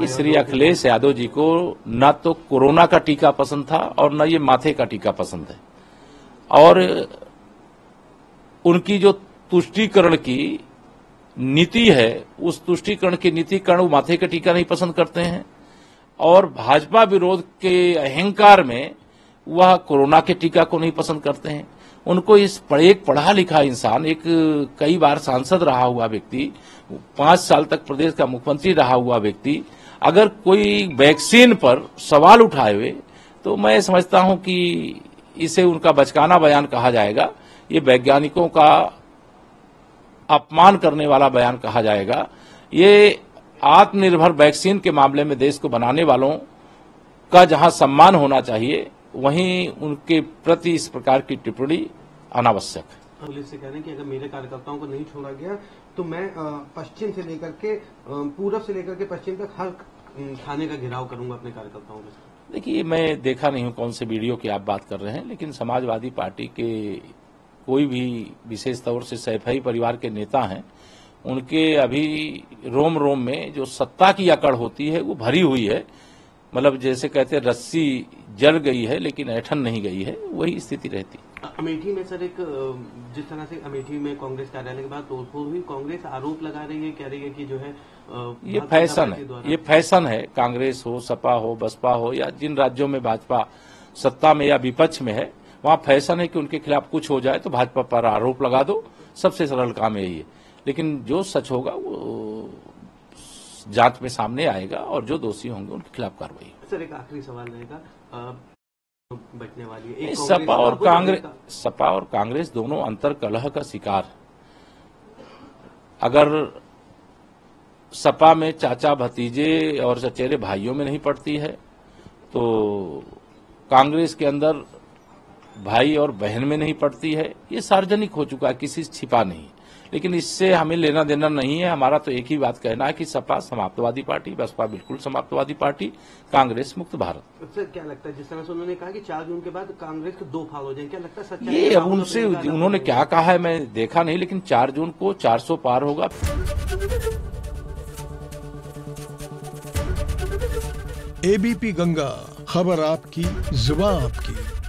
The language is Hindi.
कि श्री अखिलेश यादव जी को न तो कोरोना का टीका पसंद था और न ये माथे का टीका पसंद है। और उनकी जो तुष्टिकरण की नीति है, उस तुष्टिकरण की नीति कारण वो माथे का टीका नहीं पसंद करते हैं। और भाजपा विरोध के अहंकार में वह कोरोना के टीका को नहीं पसंद करते हैं। उनको इस एक पढ़ा लिखा इंसान, एक कई बार सांसद रहा हुआ व्यक्ति, पाँच साल तक प्रदेश का मुख्यमंत्री रहा हुआ व्यक्ति अगर कोई वैक्सीन पर सवाल उठाए हुए तो मैं समझता हूँ कि इसे उनका बचकाना बयान कहा जाएगा। ये वैज्ञानिकों का अपमान करने वाला बयान कहा जाएगा। ये आत्मनिर्भर वैक्सीन के मामले में देश को बनाने वालों का जहाँ सम्मान होना चाहिए, वहीं उनके प्रति इस प्रकार की टिप्पणी अनावश्यक है। पुलिस से कह रहे हैं कि अगर मेरे कार्यकर्ताओं को नहीं छोड़ा गया तो मैं पश्चिम से लेकर के पूरब से लेकर के पश्चिम तक हर थाने का घेराव करूँगा अपने कार्यकर्ताओं के साथ देखिए मैं देखा नहीं हूँ कौन से वीडियो की आप बात कर रहे हैं, लेकिन समाजवादी पार्टी के कोई भी विशेष तौर से सैफई परिवार के नेता हैं, उनके अभी रोम रोम में जो सत्ता की अकड़ होती है, वो भरी हुई है। मतलब जैसे कहते हैं रस्सी जल गई है लेकिन ऐठन नहीं गई है वही स्थिति रहती। अमेठी में सर एक जिस तरह से अमेठी में कांग्रेस कार्यालय के बाद तोड़फोड़ हुई कांग्रेस आरोप लगा रही है कह रही है कि जो है ये फ़ैशन है ये फ़ैशन है कांग्रेस हो सपा हो बसपा हो या जिन राज्यों में भाजपा सत्ता में या विपक्ष में है वहाँ फ़ैशन है कि उनके खिलाफ कुछ हो जाए तो भाजपा पर आरोप लगा दो सबसे सरल काम यही है। लेकिन जो सच होगा वो जाँच में सामने आएगा और जो दोषी होंगे उनके खिलाफ कार्रवाई सर एक आखिरी सवाल रहेगा। बचने वाली है। सपा और कांग्रेस सपा और कांग्रेस दोनों अंतर कलह का शिकार। अगर सपा में चाचा भतीजे और चचेरे भाइयों में नहीं पड़ती है तो कांग्रेस के अंदर भाई और बहन में नहीं पड़ती है। ये सार्वजनिक हो चुका है किसी से छिपा नहीं। लेकिन इससे हमें लेना देना नहीं है। हमारा तो एक ही बात कहना है कि सपा समाप्तवादी पार्टी बसपा बिल्कुल समाप्तवादी पार्टी कांग्रेस मुक्त भारत। सर क्या लगता है जिस तरह से उन्होंने कहा कि चार जून के बाद कांग्रेस के दो फाल हो जाए क्या लगता है सच्चाई ये अब उनसे उन्होंने क्या कहा है मैं देखा नहीं लेकिन चार जून को 400 पार होगा। एबीपी गंगा खबर आपकी जुबा आपकी।